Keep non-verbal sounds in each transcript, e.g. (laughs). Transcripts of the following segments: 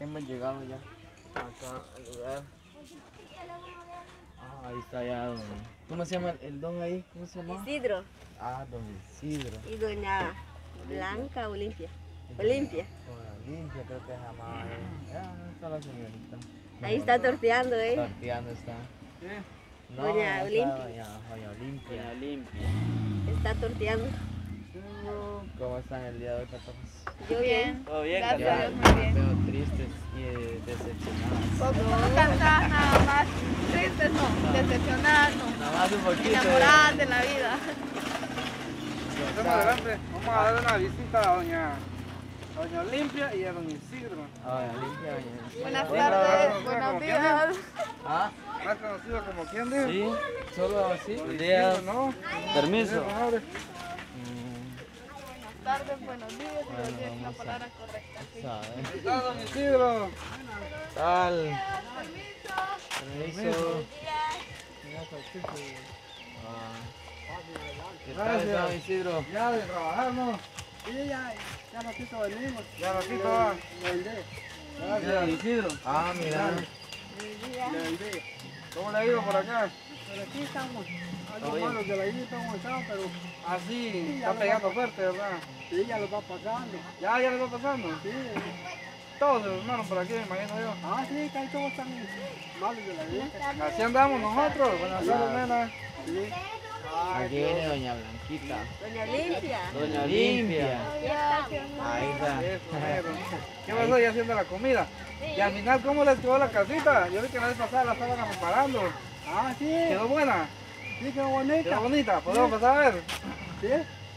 hemos llegado ya. Acá al lugar. Ah, ahí está ya don. ¿Cómo se llama el don ahí? ¿Cómo se llama? Isidro Ah, don Isidro. y doña Blanca Olimpia. Olimpia. Con limpia creo que es llamada. Ah, no está la señorita. Ahí está torteando, ¿eh? Torteando está. No, Doña Olimpia. Doña, doña Olimpia. limpia. Está torteando. ¿Cómo están el día de hoy, patojos? Yo bien. Todo bien, Gracias. Carlos. muy bien. veo tristes y eh, decepcionados. Poco no cansadas nada más. Tristes no, decepcionadas no. Nada más un poquito. Enamoradas de la vida. Más adelante vamos a dar una visita a doña, a doña Olimpia y a don Isidro. Ah, doña. Buenas Bueno, tardes, bueno, buenos días. Ah, Más conocido como quien dijo. sí, solo así. Buenos días. ¿no? Permiso. Tardes, buenos días. Buenos días es la palabra correcta. sí. don Isidro. Tal. Permiso. Ah. ¿Qué tal, Gracias. don Isidro? Ya de trabajar, ¿no? Sí, ya, ya ratito venimos. Ya ratito va. Ya, Isidro. Ah, mira. le vendé. ¿Cómo le ha ido por acá? Pero aquí estamos, algo malo que la isla estamos acá, pero Así, está pegando fuerte, ¿verdad? sí, ya lo va pasando. Ya, ya le está pasando. Sí, Todos los hermanos por aquí, me imagino yo. ah, sí, que hay todos están malos de la isla. Así andamos nosotros. Buenas tardes, nena. Sí. Aquí viene doña Blanquita. Doña Olimpia. Doña Limpia. Ahí está. ¿Qué pasó ya haciendo la comida? Y al final, ¿cómo les quedó la casita? Yo vi que la vez pasada la estaban preparando. Ah, sí, ¿Quedó buena? sí, qué ¿Quedó bonita. bonita? ¿Podemos pasar a ver? Sí,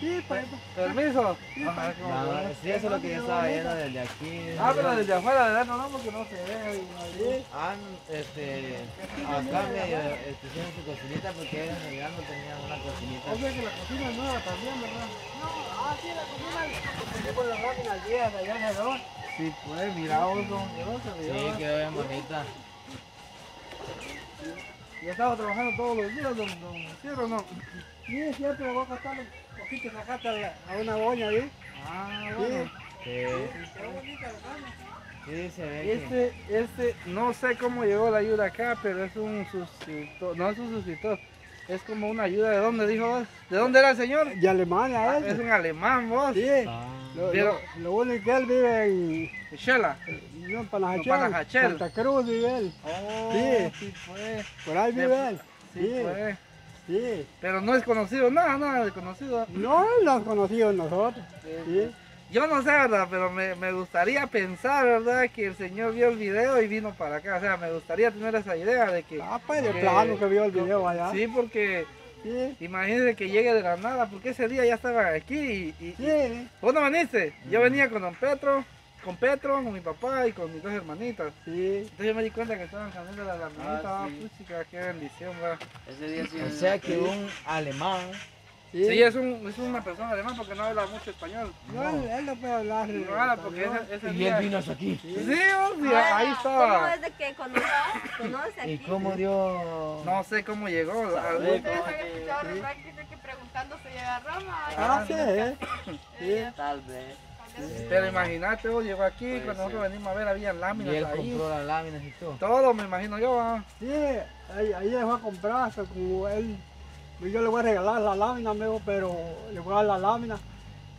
sí, pues. ¿Permiso? Vamos a ver cómo No, quedó. sí, eso es lo que yo estaba viendo desde aquí. Ah, pero desde afuera, de no, no, porque no se ve. Sí, Ah, este, acá medio hicieron su cocinita porque en realidad no tenían una cocinita. o sea que la cocina es nueva también, ¿verdad? No, ah, sí, la cocina. Se con las máquinas viejas allá alrededor. Sí, pues, mira, yo se Sí, quedó bien bonita. Yo estaba trabajando todos los días, don, don ¿no? Sí, es cierto, me voy a costar un poquito sacarte a, una boña, ¿sí? Ah, bueno. Sí, Qué bonita la sí, se ve que... Este, este, no sé cómo llegó la ayuda acá, pero es un suscriptor, no es un suscriptor, es como una ayuda, ¿de dónde dijo vos? ¿De dónde era el señor? De Alemania, Ah, él. es un alemán vos, Sí. Ah, Lo, Pero- lo, lo bueno es que él vive en, Shela. no, en Panajachel, En Panajachel. Santa Cruz vive él. Oh, Sí. Por ahí vive él. sí Sí. Pero no es conocido, nada, nada de conocido. No lo has conocido nosotros. Sí. Yo no sé, ¿verdad? Pero me, me gustaría pensar, ¿verdad? Que el señor vio el video y vino para acá. O sea, me gustaría tener esa idea de que... Ah, pues de que- plano que vio el video allá. Sí, porque Sí. imagínese que llegue de la nada, porque ese día ya estaba aquí y... y- y- Sí. ¿Vos no viniste? Yo venía con don Petro, con Petro, con mi papá y con mis dos hermanitas. Sí. Entonces yo me di cuenta que estaban cambiando la laminita, Ah, qué bendición, va. Ese día sí. o sea que un alemán... Sí. Sí, es, un, es una persona alemán porque no habla mucho español. No, él, él no puede hablar. No habla porque español. ese, ese Y día... él vino hasta aquí. Sí, sí, Ah, ahí ¿Cómo estaba. es de que conoce, conoce aquí? ¿Y cómo dio...? No sé cómo llegó. Ustedes han que- escuchado refrán que dice que preguntando se llega a Roma. Ah, sí, ¿eh? Sí. Tal vez. Pero imagínate, vos llegó aquí, Puede cuando nosotros ser. venimos a ver, había Y láminas él ahí. compró las láminas y todo. Todo, me imagino yo. ah. Sí, ahí, ahí fue a comprar, hasta como él, yo le voy a regalar la lámina, amigo, pero le voy a dar la lámina,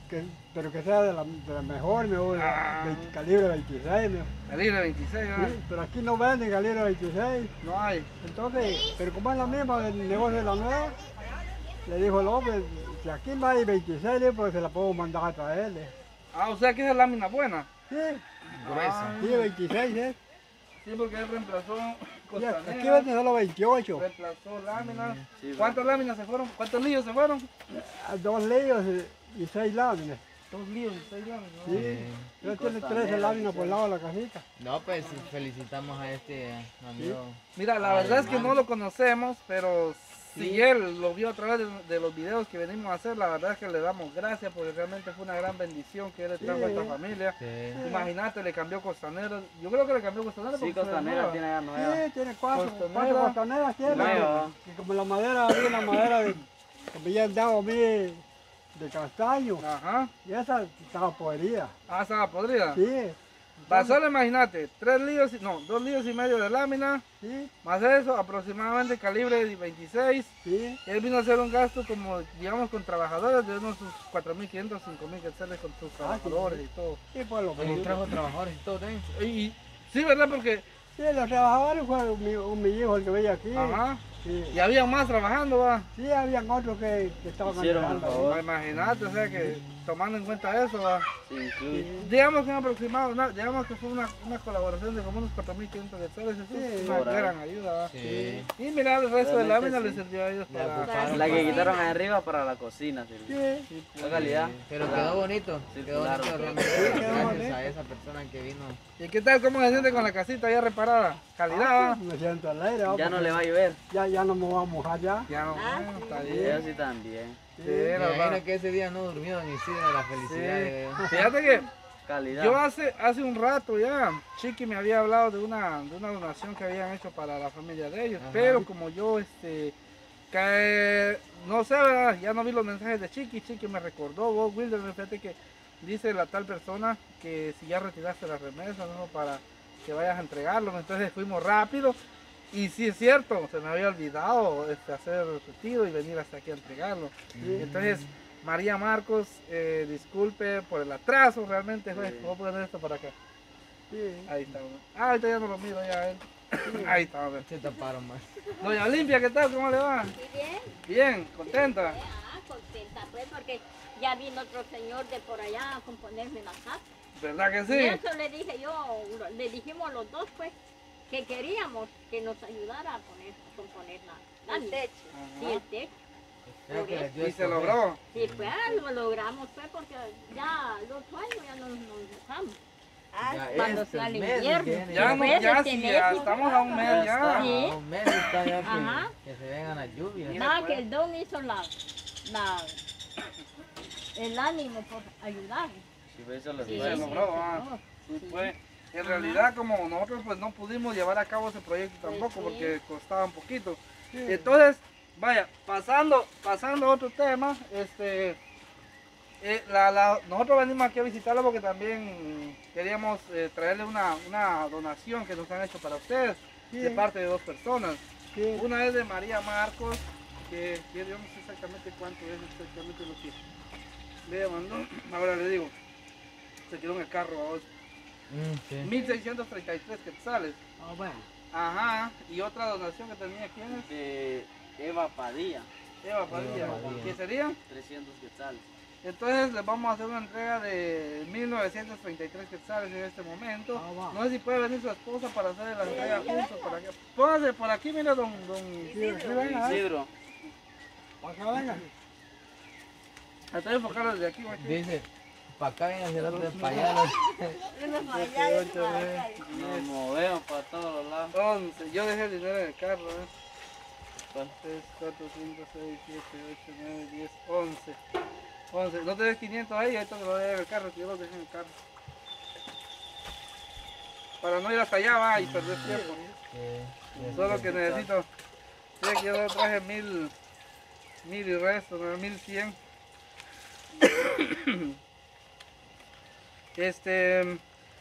que, pero que sea de la, de la mejor, me voy Ah. de calibre 26, mijo. Calibre 26, ah. Sí, pero aquí no venden calibre 26, No hay. entonces, pero como es la misma del negocio de la nueva, le dijo el hombre, si aquí no hay 26, pues se la puedo mandar a traerle. Ah, o sea que esa es lámina buena. Sí, Gruesa. sí, 26, ¿eh? Sí, porque él reemplazó costanera, aquí venden solo 28, reemplazó láminas. Sí, ¿Cuántas láminas se fueron? ¿Cuántos líos se fueron? dos líos y, seis láminas. Dos líos y seis láminas. ¿no? Sí, yo tiene costanera, 13 láminas por el lado de la casita. No, pues felicitamos a este amigo. Mira, la verdad es que no lo conocemos, pero si él lo vio a través de, de los videos que venimos a hacer, la verdad es que le damos gracias porque realmente fue una gran bendición que él le trajo a esta familia. Sí. Imagínate, le cambió costanera. Yo creo que le cambió costanera Sí, Costanera tiene ya nueva. Sí, tiene cuatro, Costanera. cuatro costaneras tiene. Nueva. Y como la madera, había una madera de, que me habían dado a mí de castaño. Ajá. Y esa estaba podrida. Ah, estaba podrida. Sí. Va, solo imagínate, tres líos, no, dos líos y medio de lámina, Sí, más eso, aproximadamente calibre de 26. sí, Él vino a hacer un gasto como, digamos, con trabajadores de unos sus 4.500, 5.000 quetzales con sus Ah, sí, trabajadores sí. y todo. sí, pues lo Y trajo trabajadores y todo también. Y, sí, ¿verdad? Porque, Sí, los trabajadores fue mi, un mi hijo el que veía aquí. ajá, Sí, y había más trabajando, va. sí, habían otros que, que estaban Hicieron. Va, Imagínate, o sea que tomando en cuenta eso, va. Digamos que un aproximado, una- digamos que fue una, una colaboración de como unos 4.500 quetzales, eso Sí, una gran ayuda, va. Sí. Y mira, el resto de Realmente lámina sí. les sirvió a ellos para... ocuparon La que quitaron ahí arriba para la cocina, sirvió. Sí, La calidad. Pero quedó bonito. Sí, Quedó claro. bonito realmente. Gracias a esa persona que vino. ¿Y qué tal? ¿Cómo se siente con la casita ya reparada? ¿Calidad, va? me siento alegre. Ya no le va a llover. Ya, ya no me voy a mojar ya. Ya no, Ah, bueno, está Yo bien. sí también. Sí, Me la imagino que ese día no durmió ni siquiera de la felicidad. Sí. (laughs) Fíjate que Calidad. yo hace, hace un rato ya, Chiqui me había hablado de una, de una donación que habían hecho para la familia de ellos, Ajá. pero como yo, este, que, no sé, ¿verdad? ya no vi los mensajes de Chiqui, Chiqui me recordó, vos, Wilder, fíjate que dice la tal persona que si ya retiraste las remesas, ¿no? Para que vayas a entregarlo, entonces fuimos rápido. Y sí es cierto, se me había olvidado este, hacer el retiro y venir hasta aquí a entregarlo. Entonces, María Marcos, eh, disculpe por el atraso, realmente, juez. Sí. Voy a poner esto para acá. Sí. Ahí está. Ah, ahorita ya no lo miro, ya él. Ahí está. Se taparon más. Doña Olimpia, ¿qué tal? ¿Cómo le va? bien. Bien, contenta. Ah, contenta pues porque ya vino otro señor de por allá a componerme la casa. ¿Verdad que Y sí? eso le dije yo, le dijimos los dos pues que queríamos que nos ayudara a poner, a componer la, el techo. Sí, el techo. Que Y se escoger. logró. Sí, pues lo logramos pues porque ya el otro año ya nos, nos mojamos. Ya cuando este sea el mes invierno. Ya, no, ya, este sí, mes, ya sí. estamos a un mes Ya. Sí. Ah, un mes está ya Ajá. que, que se vengan las lluvias. Nada, que el don hizo la, la, el ánimo por ayudar. Si fue eso lo Sí, logró, ah. Sí, pues, en realidad, como nosotros pues no pudimos llevar a cabo ese proyecto tampoco sí. porque costaba un poquito. Entonces, vaya, pasando, pasando a otro tema, este, eh, la- la- nosotros venimos aquí a visitarlo porque también queríamos eh, traerle una, una donación que nos han hecho para ustedes Sí. de parte de dos personas. Una es de María Marcos, que, que yo no sé exactamente cuánto es exactamente lo que le mandó. Ahora le digo, se quedó en el carro. Mm, sí. 1633 quetzales. Ah, bueno. Ajá, y otra donación que tenía, ¿quién es? De Eva Padilla, Eva Padilla. Padilla. ¿Qué sería? 300 quetzales. Entonces les vamos a hacer una entrega de 1933 quetzales en este momento. Ah. No sé si puede venir su esposa para hacer la entrega juntos por acá. Póngase por aquí, mira, don, don Sí, sí, venga, eh. Isidro, acá, venga. Hasta enfocarlo desde aquí. Dice, para acá viene hacia el otro para allá. nos movemos para todos los lados. 11. Yo dejé el dinero en el carro, ¿eh? ¿Cuál? 3, 4, 5, 6, 7, 8, 9, 10, 11. 11. No te des 500 ahí, ahorita te lo voy a dar en el carro, que yo lo dejé en el carro. Para no ir hasta allá, va, y perder tiempo. Sí, Solo que necesito. Sí, que yo traje mil. Mil y resto, no, mil cien. (coughs) (coughs) Este.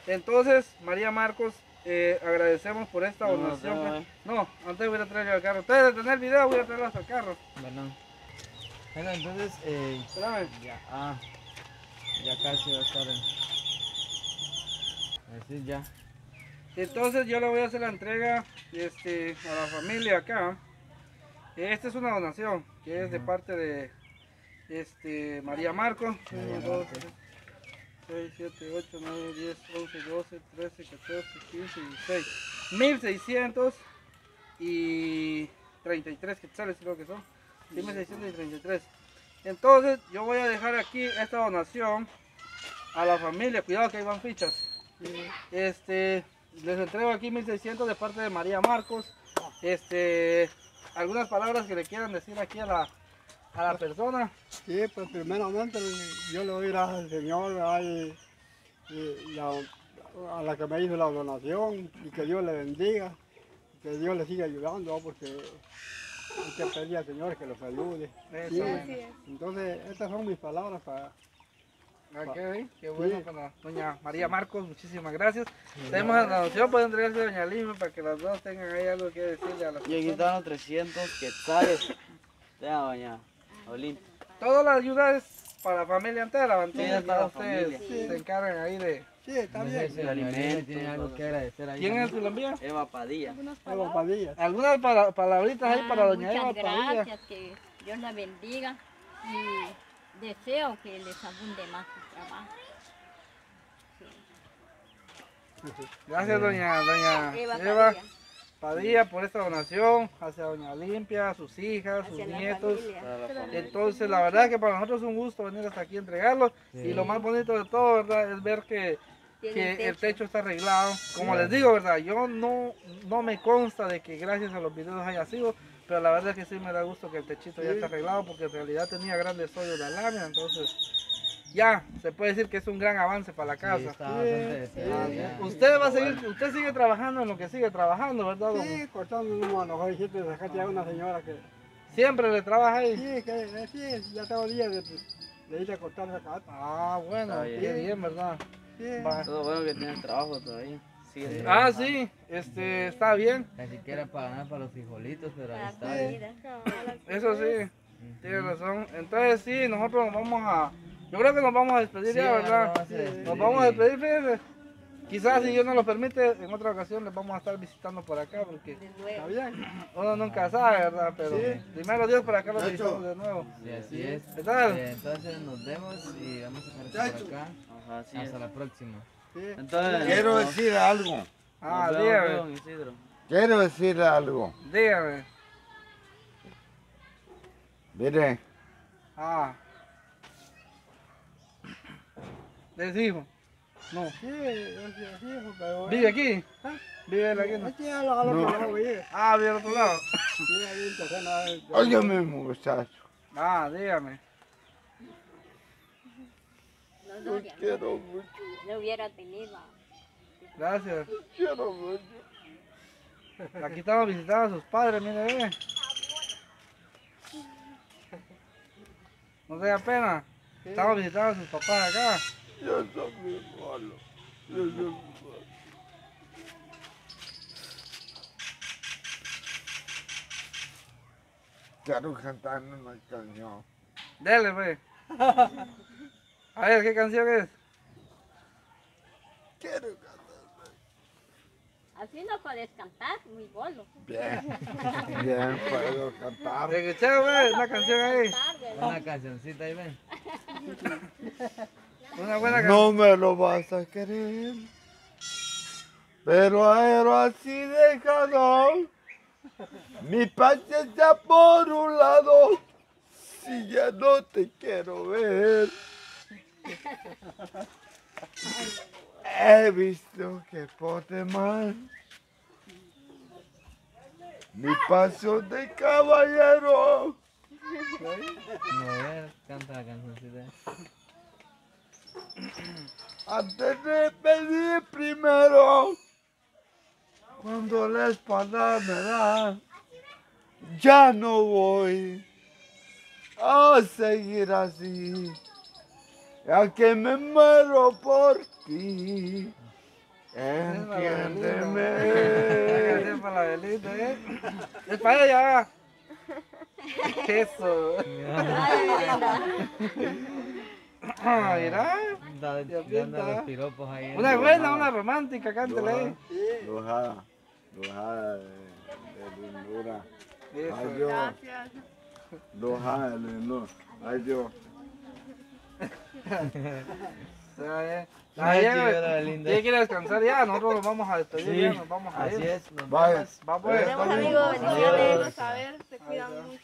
Entonces, María Marcos, eh, agradecemos por esta donación. no, que- eh. No, antes voy a traerlo al carro. Ustedes de tener el video, voy a traerlo hasta el carro. Bueno, bueno entonces, eh, Espérame. ya, ah, ya casi va a estar en... Así ya. Entonces yo le voy a hacer la entrega este, a la familia acá. Esta es una donación que es de parte de este, María Marcos. 1, 2, 3, 6, 7, 8, 9, 10, 11, 12, 13, 14, 15, 16. 1600 y 33 quetzales creo que son. Sí, 1633. Entonces yo voy a dejar aquí esta donación a la familia. Cuidado que ahí van fichas. Este, les entrego aquí 1600 de parte de María Marcos. Este, algunas palabras que le quieran decir aquí a la, a la persona. Sí, pues primeramente yo le doy gracias al Señor a la que me hizo la donación y que Dios le bendiga, que Dios le siga ayudando, porque hay que pedirle al Señor que los ayude. Sí. Entonces, estas son mis palabras para, Ok, qué bueno con la doña María Marcos, muchísimas gracias. Tenemos la donación, pueden entregarse a doña Lima para que las dos tengan ahí algo que decirle a las Y aquí están los 300 quetzales. Vea, doña Olimpia. Toda la ayuda es para la familia entera, ¿me entiendes? es para la ustedes se encargan ahí de... Sí, está bien. alimentos, tiene algo que agradecer ahí. ¿Quién es el que lo envía? Eva Padilla. Evo Padilla. Algunas pala- palabritas ahí para Ah, doña Eva Muchas Padilla. gracias, que Dios la bendiga y deseo que les abunde más su trabajo. Gracias doña, doña Eva Eva Padilla, por esta donación hacia doña Olimpia, sus hijas, sus nietos. la. Entonces, la verdad que para nosotros es un gusto venir hasta aquí a entregarlos. Y lo más bonito de todo, ¿verdad? Es ver que, que el techo está arreglado. Como les digo, ¿verdad? Yo no, no me consta de que gracias a los videos haya sido, pero la verdad es que sí me da gusto que el techito ya está arreglado porque en realidad tenía grandes hoyos de lámina. Entonces, ya se puede decir que es un gran avance para la Sí, casa. deseado, sí. ya. Usted va a seguir, usted sigue trabajando en lo que sigue trabajando, ¿verdad? don? Sí, cortando un mano, dijiste, sacate a una señora que... Siempre le trabaja ahí. Sí, que eh, sí, ya tengo días de, de ir a cortar zacate. Ah, bueno, bien. qué bien, ¿verdad? Sí. Todo bueno que tiene trabajo todavía. Sí. Ah, sí, este, está bien. Ni siquiera para ganar para los frijolitos, pero ahí está. bien. Eso sí, tiene razón. Entonces sí, nosotros nos vamos a... Yo creo que nos vamos a despedir Sí, ya, ¿verdad? vamos a despedir. Nos vamos a despedir, fíjense. Quizás si Dios nos lo permite, en otra ocasión les vamos a estar visitando por acá, porque está bien. uno nunca sabe, ¿verdad? Pero primero Dios, por acá los visitamos de nuevo. Sí, así es. ¿Qué tal? Eh, entonces nos vemos y vamos a dejar por acá. Ajá, sí. Hasta la próxima. Sí. Entonces, Quiero nos- decir algo. Ah, dígame, Isidro. Quiero decir algo. dígame. Mire, Ah. Decimos. No. Sí, yo sí, sí, pero... ¿Vive aquí? ¿Vive él aquí? no? Aquí a la, a la No. otra lado, oye. Ah, vive al otro lado. Sí, ahí en eh, óigame muchacho. Ah, dígame. No, no, Quiero mucho, no hubiera tenido. Gracias. quiero mucho. Aquí estamos visitando a sus padres, mire, ve. No se da pena. Estamos visitando a sus papás acá. Yo soy mi malo. Yo soy mi malo. Quiero cantar una canción. Dele, ve. (laughs) A ver, ¿qué canción es? Quiero cantar. Así no puedes cantar, muy bolo. Bien, (laughs) bien, puedo cantar. Escuché, ve, una canción ahí. Una cancioncita ahí, ven. (laughs) Una buena canción. No me lo vas a querer, pero aero así dejado. Mi paciencia por un lado, si ya no te quiero ver. (laughs) He visto que por demás mi paso de caballero. (laughs) No, canta la cancioncita. Antes de pedir primero, cuando la espada me da, ya no voy a seguir así, ya que me muero por ti. Entiéndeme. Canción para la velita, ¿eh? Es para. (laughs) Eso. Ah, mira. Da- Ya Dando pinta. los piropos ahí. en Una buena, una romántica, cántale ahí. Lujada, lujada de, de lindura. Eso. Ay Dios, Gracias. lujada de lindura. Ay Dios. (laughs) Ya. (laughs) Ay, quiere descansar ya, nosotros nos vamos a despedir, Sí, ya nos vamos a así ir. es. Nos Vaya. vemos. Va pues. Eh, amigos, bendiciones. A ver, se cuidan mucho.